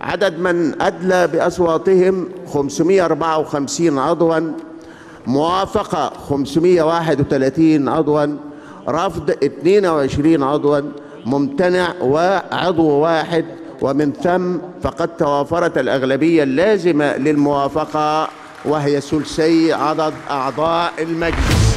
عدد من أدلى بأصواتهم 554 عضوا موافقة 531 عضوا رفض 22 عضوا ممتنع وعضو واحد ومن ثم فقد توافرت الأغلبية اللازمة للموافقة وهي ثلثي عدد أعضاء المجلس.